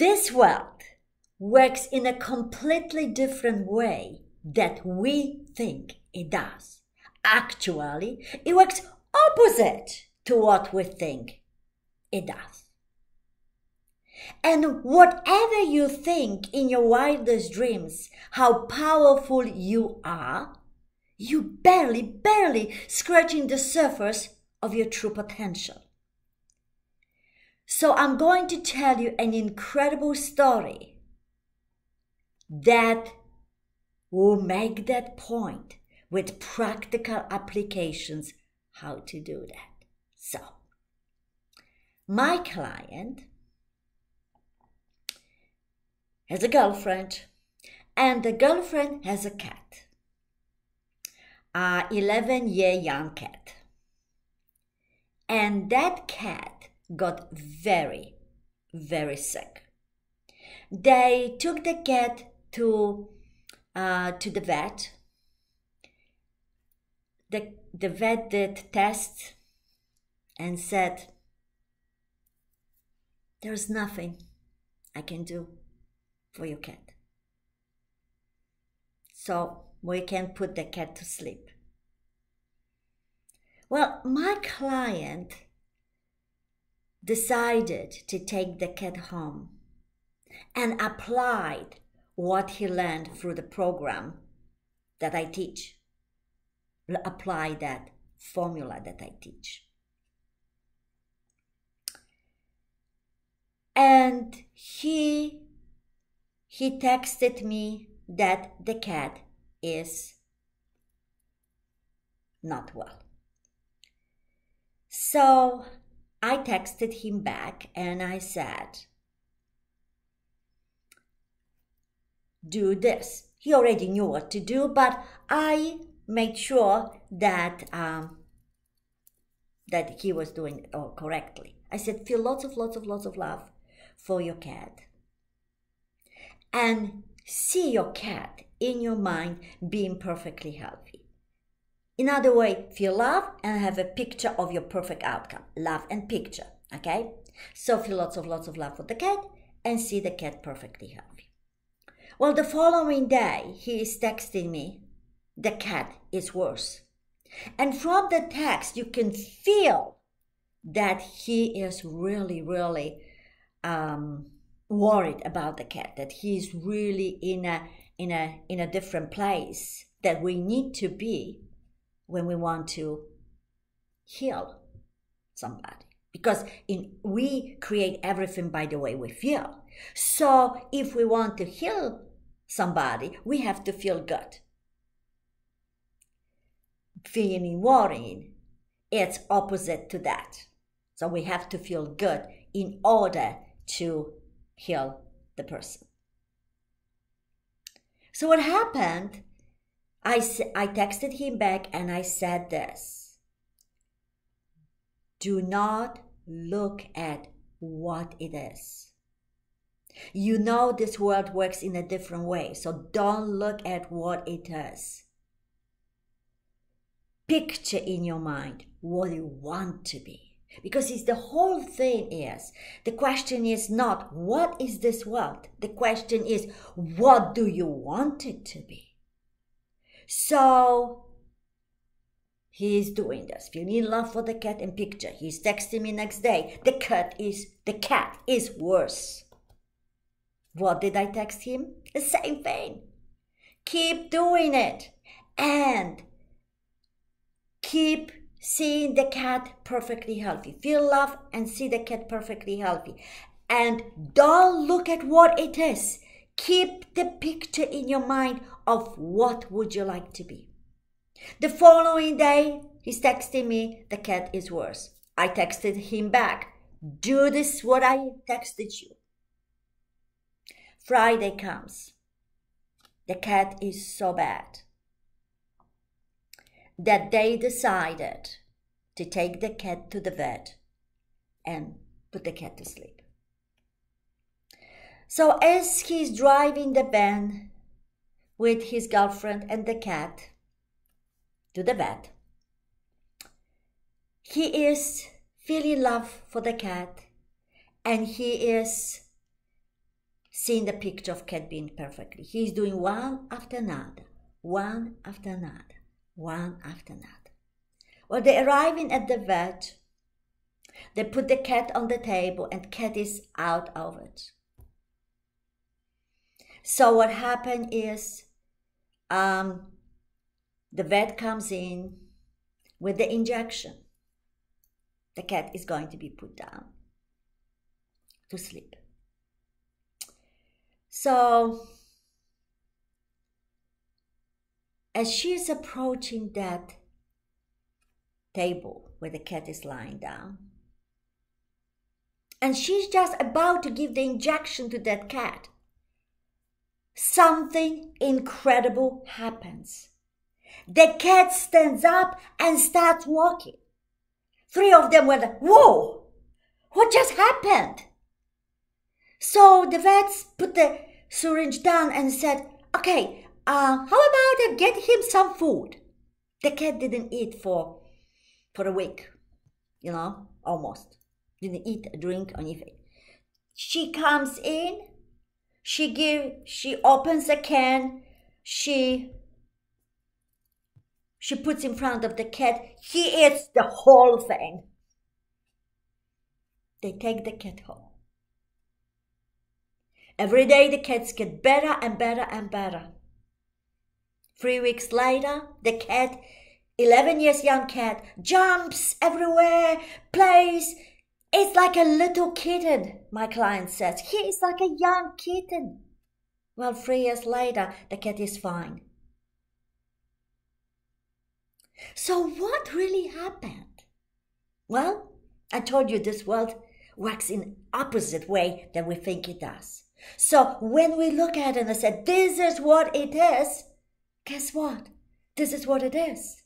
This world works in a completely different way that we think it does. Actually, it works opposite to what we think it does. And whatever you think in your wildest dreams, how powerful you are, you barely, barely scratching the surface of your true potential. So I'm going to tell you an incredible story that will make that point with practical applications how to do that. So, my client has a girlfriend, and the girlfriend has a cat, a 11 year young cat. And that cat got very, very sick. They took the cat to uh, to the vet. The the vet did tests and said, "There's nothing I can do for your cat. So we can put the cat to sleep." Well, my client decided to take the cat home and applied what he learned through the program that I teach. Apply that formula that I teach. And he he texted me that the cat is not well. So I texted him back and I said, Do this. He already knew what to do, but I made sure that um, that he was doing it all correctly. I said, feel lots of lots of lots of love for your cat. And see your cat in your mind being perfectly healthy. In other way, feel love and have a picture of your perfect outcome. Love and picture. Okay? So feel lots of lots of love for the cat and see the cat perfectly healthy. Well, the following day, he is texting me, the cat is worse. And from the text, you can feel that he is really, really um, worried about the cat, that he is really in a, in a, in a different place that we need to be when we want to heal somebody. Because in we create everything by the way we feel. So if we want to heal somebody we have to feel good. Feeling worrying it's opposite to that. So we have to feel good in order to heal the person. So what happened I, I texted him back and I said this Do not look at what it is. You know this world works in a different way, so don't look at what it is. Picture in your mind what you want to be. Because it's the whole thing is the question is not what is this world? The question is what do you want it to be? So he's doing this. Feeling in love for the cat in picture. He's texting me next day. The cat is the cat is worse. What did I text him? The same thing. Keep doing it. And keep seeing the cat perfectly healthy. Feel love and see the cat perfectly healthy. And don't look at what it is. Keep the picture in your mind of what would you like to be. The following day, he's texting me, the cat is worse. I texted him back, do this what I texted you. Friday comes. The cat is so bad that they decided to take the cat to the vet and put the cat to sleep. So as he's driving the van with his girlfriend and the cat to the vet, he is feeling love for the cat and he is seeing the picture of cat being perfectly. He is doing one after another, one after another, one after another. Well, they arriving at the vet. They put the cat on the table and cat is out of it. So what happened is um, the vet comes in with the injection. The cat is going to be put down to sleep. So, as she is approaching that table where the cat is lying down, and she's just about to give the injection to that cat, something incredible happens. The cat stands up and starts walking. Three of them went, Whoa! What just happened? So the vets put the syringe down and said, Okay, uh, how about I get him some food? The cat didn't eat for for a week, you know, almost. Didn't eat, a drink, or anything. She comes in, she give she opens a can, she she puts in front of the cat. He eats the whole thing. They take the cat home. Every day the cats get better and better and better. Three weeks later, the cat, 11 years young cat, jumps everywhere, plays. It's like a little kitten, my client says. He is like a young kitten. Well, three years later, the cat is fine. So, what really happened? Well, I told you this world works in opposite way than we think it does. So when we look at it and say, this is what it is, guess what? This is what it is.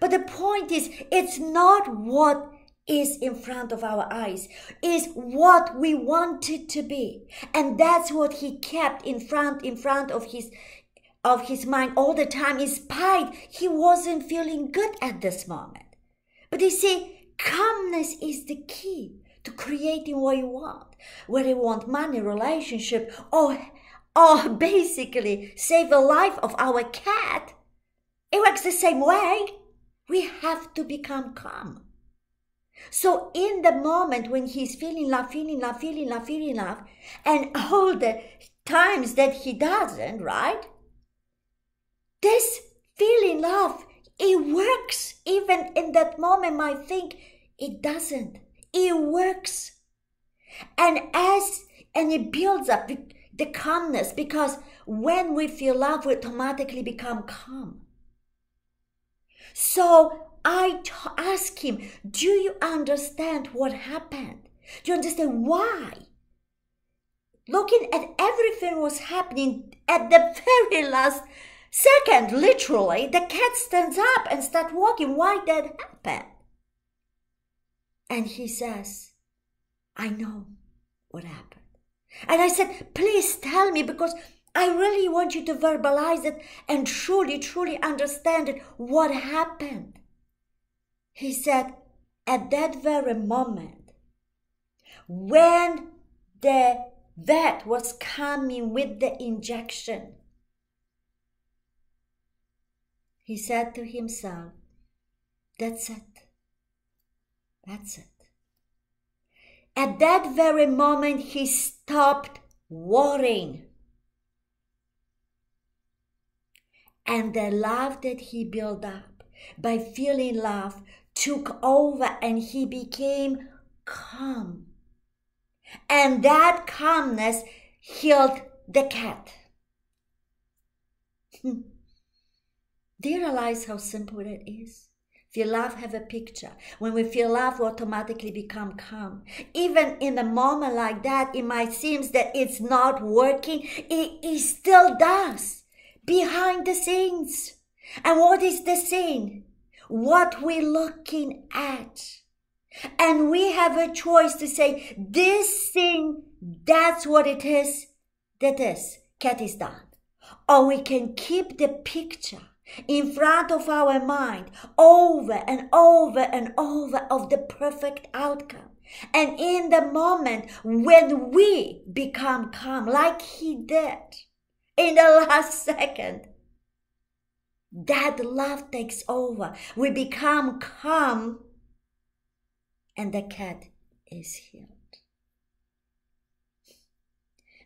But the point is, it's not what is in front of our eyes, is what we wanted to be. And that's what he kept in front, in front of his of his mind all the time in spite he wasn't feeling good at this moment. But you see, calmness is the key to creating what you want. Whether you want money, relationship, or or basically save the life of our cat. It works the same way. We have to become calm. So in the moment when he's feeling love, feeling love, feeling love, feeling love, and all the times that he doesn't, right? This feeling love, it works. Even in that moment, might think it doesn't. It works. And as and it builds up the calmness because when we feel love, we automatically become calm. So I ask him, Do you understand what happened? Do you understand why? Looking at everything was happening at the very last Second, literally, the cat stands up and starts walking. Why that happen? And he says, I know what happened. And I said, please tell me because I really want you to verbalize it and truly, truly understand it. What happened? He said, at that very moment, when the vet was coming with the injection, he said to himself, That's it. That's it. At that very moment, he stopped worrying. And the love that he built up by feeling love took over and he became calm. And that calmness healed the cat. Hmm. Do you realize how simple it is? Feel love, have a picture. When we feel love, we automatically become calm. Even in a moment like that, it might seem that it's not working. It, it still does. Behind the scenes. And what is the scene? What we're looking at. And we have a choice to say, this thing, that's what it is, that is, cat is done. Or we can keep the picture in front of our mind over and over and over of the perfect outcome. And in the moment when we become calm, like he did in the last second, that love takes over. We become calm, and the cat is healed.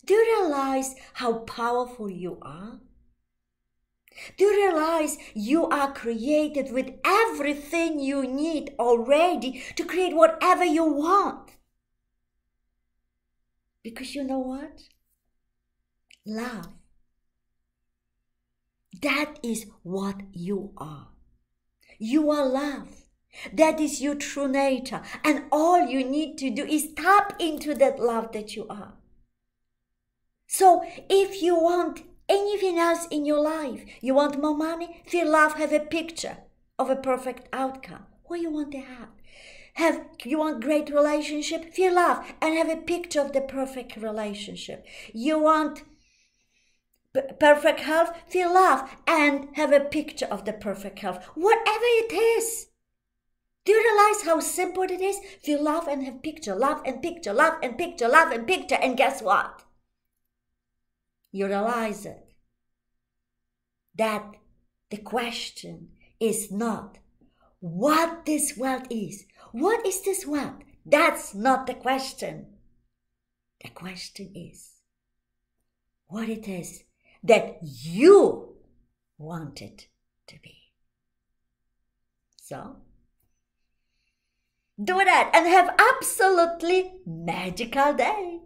Do you realize how powerful you are? Do you realize you are created with everything you need already to create whatever you want? Because you know what? Love. That is what you are. You are love. That is your true nature. And all you need to do is tap into that love that you are. So if you want anything else in your life, you want more money, feel love, have a picture of a perfect outcome. What you want to have? Have you want great relationship? Feel love and have a picture of the perfect relationship. You want perfect health? Feel love and have a picture of the perfect health. Whatever it is. Do you realize how simple it is? Feel love and have picture, love and picture, love and picture, love and picture, and guess what? you realize it. That the question is not what this wealth is. What is this wealth? That's not the question. The question is what it is that you want it to be. So, do that and have absolutely magical day.